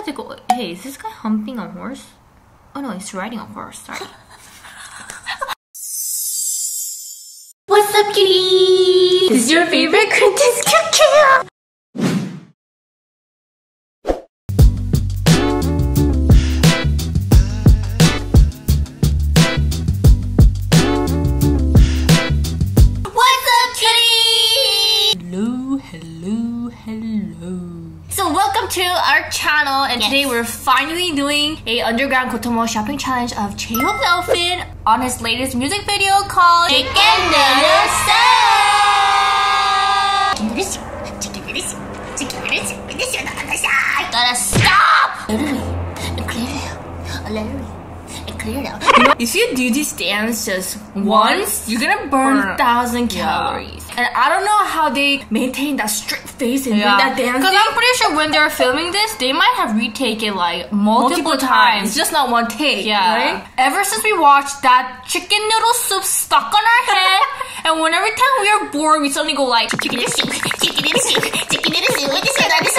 had to go. Hey, is this guy humping a horse? Oh no, he's riding a horse. Sorry. What's up, kitty? This is your favorite Quintus Cookie. What's up, kitty? Hello, hello, hello. To our channel, and today we're finally doing a underground Goto Mall shopping challenge of outfit on his latest music video called Chicken Noodle Soup. If you do this dance just once, you're gonna burn Burn. thousand Yeah. calories. And I don't know how they maintain that straight face and Yeah, that dance. because I'm pretty sure when they're filming this, they might have retaken like multiple, multiple times, times. just not one take. Yeah. right? Ever since we watched that chicken noodle soup stuck on our head, and when every time we are bored, we suddenly go like chicken noodle soup, chicken noodle soup, chicken noodle soup, this side, on this.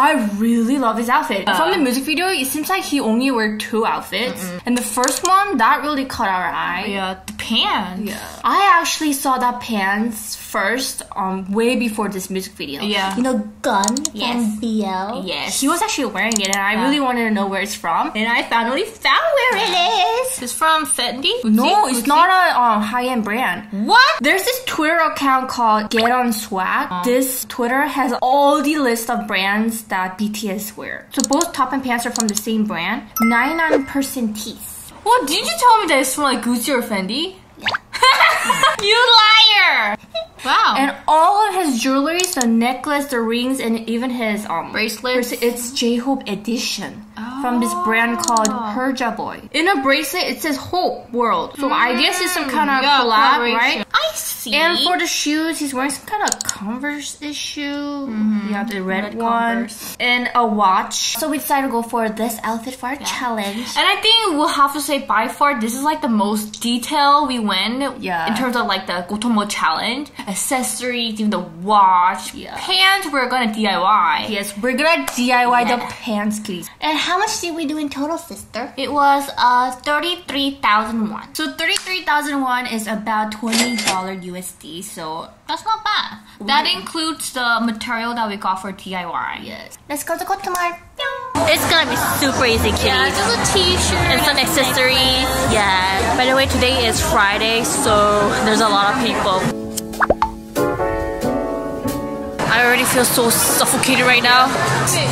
I really love his outfit. Uh. From the music video, it seems like he only wore two outfits, and the first one that really caught our eye. Yeah, the pants. Yeah. I actually saw that pants first, um, way before this music video. Yeah. You know, Gun Yes. from BL. Yes. He was actually wearing it, and I Yeah. really wanted to know where it's from, and I finally found where it is. It's from Fendi. No, it's not a um, high-end brand. What? There's this Twitter account called Get On Swag. This Twitter has all the list of brands that BTS wear. So both top and pants are from the same brand. 99 Percentis. Well, did you tell me that it's from like Gucci or Fendi? you liar! Wow. And all of his jewelry, the necklace, the rings, and even his um bracelets. It's J-Hope edition from this brand called Hurjaboy. In a bracelet, it says Hope World. So I guess it's some kind of Yeah, collab, collaboration. right? I see. And for the shoes, he's wearing some kind of Converse issue. Yeah, the red, Red one. Converse. And a watch. So we decided to go for this outfit for our challenge. And I think we'll have to say by far this is like the most detail we went Yeah. in terms of like the Goto Mall challenge. Accessories, even the watch, Yeah. pants we're gonna DIY. Yes, we're gonna DIY the pants, please. And how much did we do in total, sister? It was uh 33,001. So 33,001 is about $20 USD. So That's not bad. That includes the material that we got for DIY. yes. Let's go to Goto Mall. It's gonna be super easy, kitty. Yeah, just a t-shirt. and some accessories. Yeah. By the way, today is Friday, so there's a lot of people. I already feel so suffocated right now.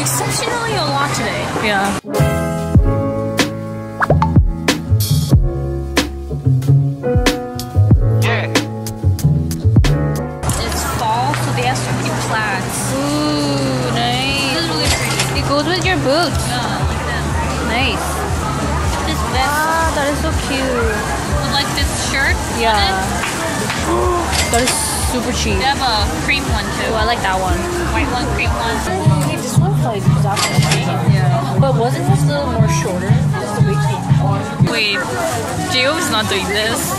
Exceptionally a lot today. Yeah. With your boots. Yeah. Nice. This vest. Ah, that is so cute. With like this shirt. Yeah. that is super cheap. They have a cream one too. Oh, I like that one. White one, cream one. This one's like exactly the. Yeah. But wasn't this a little more shorter? This is way too. Wait, is not doing this.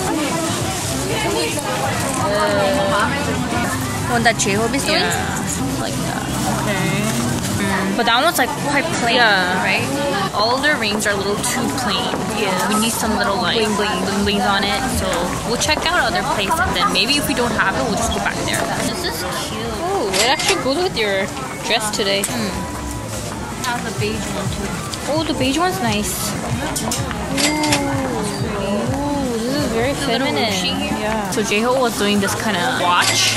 One that J-Hope is doing? Like that. Okay. But that one's like quite plain, Yeah. right? All their rings are a little too plain. Yeah. We need some little like bling bling bling blings on it. So we'll check out other places and then maybe if we don't have it, we'll just go back there. This is cute. Oh, it actually goes with your dress today. Hmm. Has the beige one too. Oh, the beige one's nice. Ooh, this is very feminine. Yeah. So J-Hope was doing this kind of watch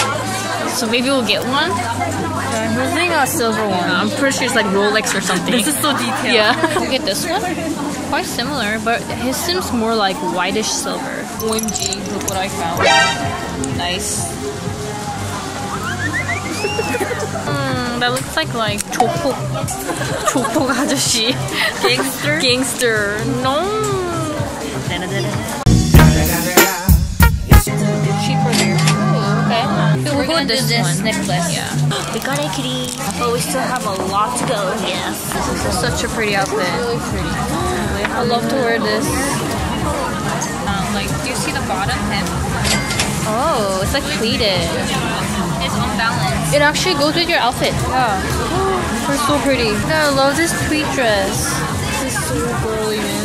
So maybe we'll get one. I'm using a silver one. I'm pretty sure it's like Rolex or something. This is so detailed. Yeah. You get this one? Quite similar, but his seems more like whitish silver. OMG, look what I found. Nice. Hmm, that looks like like 조폭 조폭 아저씨. Gangster? Gangster. No. We're do this one. necklace. Yeah. We got it, kitty. But we still have a lot to go. Yes. This is such a pretty outfit. Really pretty. I love to wear this. Um, like, do you see the bottom hem? Oh, it's like pleated. It's unbalanced. It actually goes with your outfit. Yeah. It's so pretty. I love this tweed dress. This is so girly, man.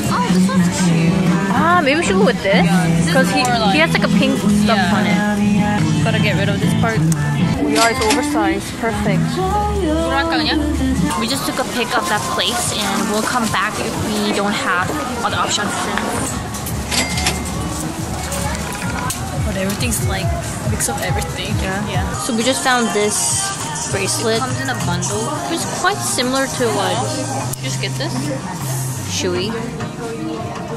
Ah, maybe we should go with this. Because he, like- he has like a pink stuff Yeah. on it. Gotta get rid of this part. We are, it's oversized. Perfect. We just took a pic of that place and we'll come back if we don't have other options. But everything's like mix of everything. Yeah. Yeah. So we just found this bracelet. Comes in a bundle. It's quite similar to what? Just get this. Shui.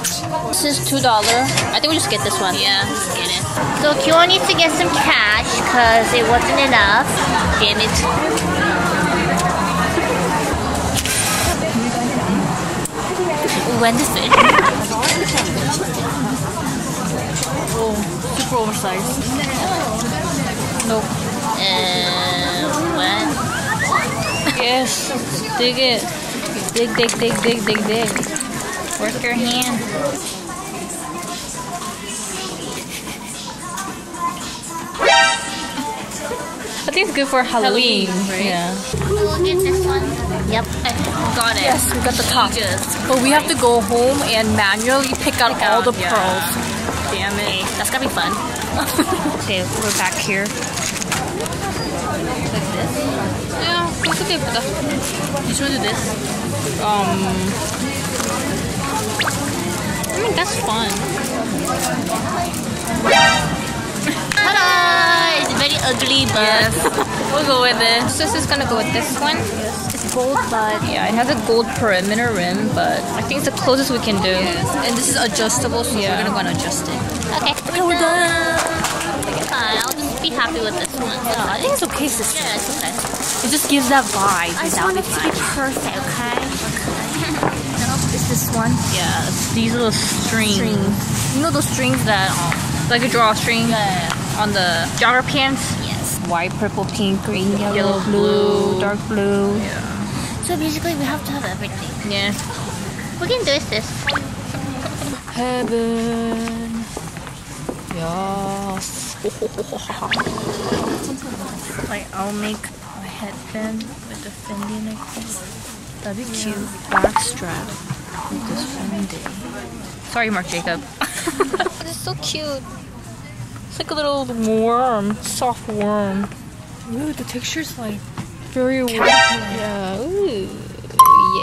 This is two dollar. I think we just get this one. Yeah, just get it. So Kyo needs to get some cash because it wasn't enough. Damn it. When the? Oh, super oversized. Nope. Uh, what? Yes. Dig it. Dig, dig, dig, dig, dig, dig. Work her hand. I think it's good for Halloween. Halloween right? Yeah. We'll get this one. Yep. I got it. Yes, we got the top. But we have to go home and manually pick, pick out all out, the yeah. pearls. Damn it. That's gonna be fun. okay, we're back here. Like this? Yeah, look at the. You should do this. Um, I mean, that's fun. Ta-da! It's very ugly, but We'll go with this. This is gonna go with this one. it's gold, but Yeah, it has a gold perimeter rim, but I think it's the closest we can do. And this is adjustable, so Yeah. we're gonna go and adjust it. okay. we're done. Fine, I'll just be happy with this one. Yeah, I think it's okay, sister. Yeah, it's okay. It just gives that vibe. I just want it to be perfect, okay? This one. Yeah, these little strings. Strings. You know those strings that, um, like a drawstring on the jogger pants? Yes. White, purple, pink, green, yellow, Yellow, blue, blue. dark blue. Yeah. So basically, we have to have everything. Yeah. We can do this. Heaven. Yes. like I'll make a headband with the Fendi this. That'd be cute. Back strap with this Sunday. Sorry, Mark Jacob. it's so cute. It's like a little worm, soft worm. Ooh, the texture's like very warm. Yeah. Ooh.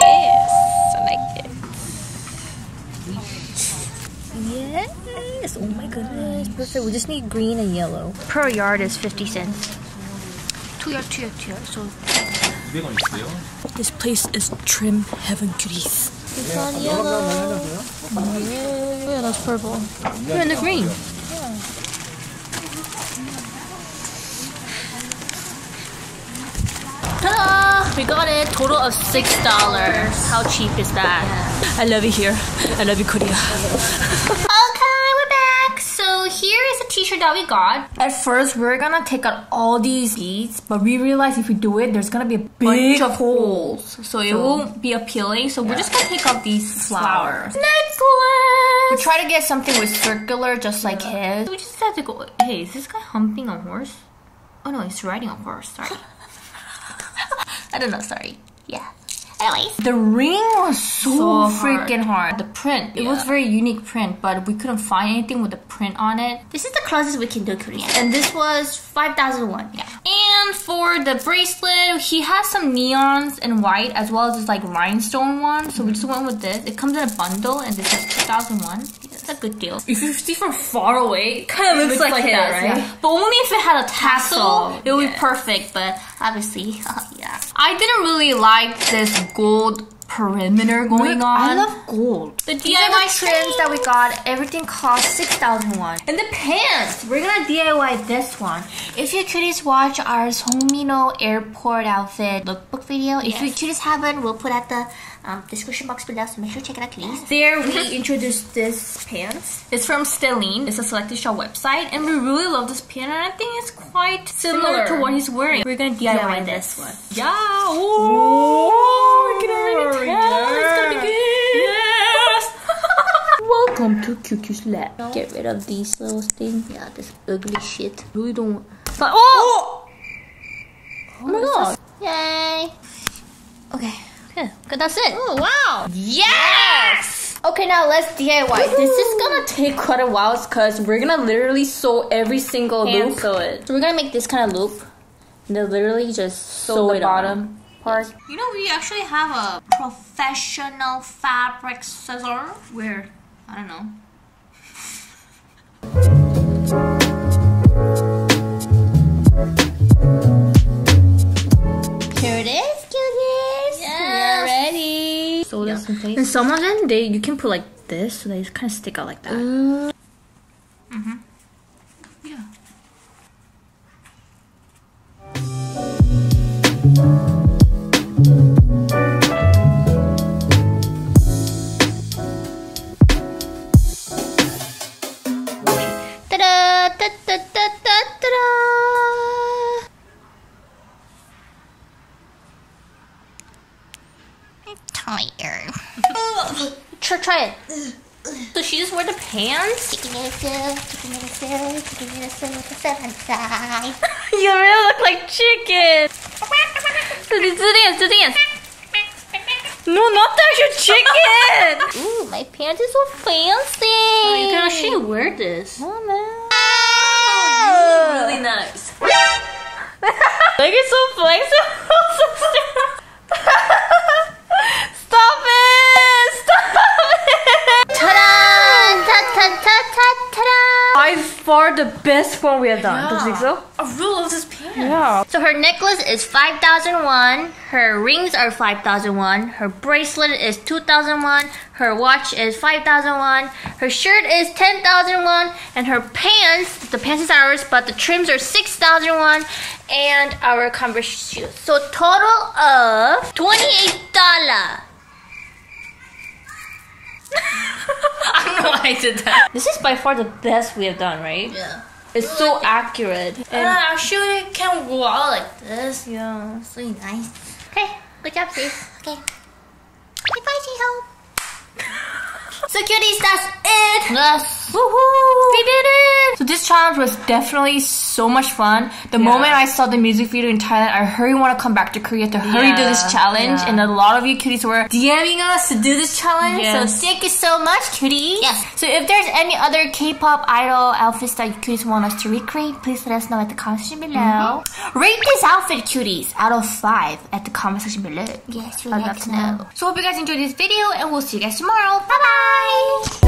Yes. I like it. Yes. Oh my goodness. Perfect. We just need green and yellow. Per yard is 50 cents. Two yard, two yard, two yard. So. This place is trim heaven goodies. It's on yellow. Yeah, that's purple. Here in the green. Ta-da! We got it. Total of six dollars. How cheap is that? I love you here. I love you, Korea. is a t-shirt that we got. At first, we are gonna take out all these beads, but we realized if we do it, there's gonna be a bunch of holes. So it won't be appealing. So we're just gonna take out these flowers. Necklace! We try to get something with circular, just like his. We just had to go, hey, is this guy humping a horse? Oh no, he's riding a horse, sorry. I don't know, sorry. Yeah. Anyways, The ring was so, So hard. freaking hard. The print, it was very unique print, but we couldn't find anything with a print on it. this is the closest we can do Korean. And this was 5,001. Yeah. And for the bracelet, he has some neons and white as well as this like rhinestone one. So we just went with this. It comes in a bundle and this is 2001. It's a good deal. If you see from far away, it kind of looks, like, like it, that, right? yeah. But only if it had a tassel, Tassel, it would be perfect. But obviously, yeah. I didn't really like this gold perimeter going on. I love gold. The These DIY the trims that we got, everything cost 6001 And the pants, we're gonna DIY this one. If you cuties watch our Song Mino airport outfit lookbook video, if you cuties haven't, we'll put at the um, description box below, so make sure to check it out, please. There we introduced this pants. It's from Stelline. It's a selected shop website, and we really love this pant, and I think it's quite similar, Similar. to what he's wearing. We're gonna DIY, DIY this this one. Yeah! Oh, I can already tell. It's gonna be good. Yes! Welcome to QQ's lab. Get rid of these little things. Yeah, this ugly shit. Really don't. But oh! Oh Good, that's it. Oh wow! Yes! Okay, now let's DIY. This is gonna take quite a while because we're gonna literally sew every single Hand loop. sew it. So we're gonna make this kind of loop. And then literally just sew, the it bottom on. part. You know, we actually have a professional fabric scissor where I don't know. Place. And some of them, they you can put like this, so they just kind of stick out like that. Yeah. Tired. Try, try it. So she just wore the pants. A a a with you really look like chicken. Do the dance, do the dance. No, not that you're chicken. Ooh, my pants are so fancy. Oh, you can actually wear this. Oh, no. Oh, really nice. Like it's so flexible. The best one we have done. Don't you think so? I really love this pants. Yeah. So her necklace is 5,001, her rings are 5,001, her bracelet is 2,001, her watch is 5,001, her shirt is 10,001, and her pants, the pants is ours, but the trims are 6,001, and our Converse shoes. So total of $28. I don't know why I did that. This is by far the best we have done, right? Yeah. It's so accurate. And And actually, it can go out like this. yeah. It's really nice. Okay, good job, sis. Okay. Bye She-Ho. So cuties, that's it. Yes. Woohoo! We did it. So this challenge was definitely so much fun. The moment I saw the music video in Thailand, I hurry want to come back to Korea to hurry do this challenge. yeah. And a lot of you cuties were DMing us to do this challenge. Yes. So thank you so much, cuties. Yes. So if there's any other K-pop idol outfits that you cuties want us to recreate, please let us know at the comment section below. Mm-hmm. Rate this outfit, cuties, out of five at the comment section below. Yes, we I'd love to to know. know. So hope you guys enjoyed this video, and we'll see you guys tomorrow. Bye bye.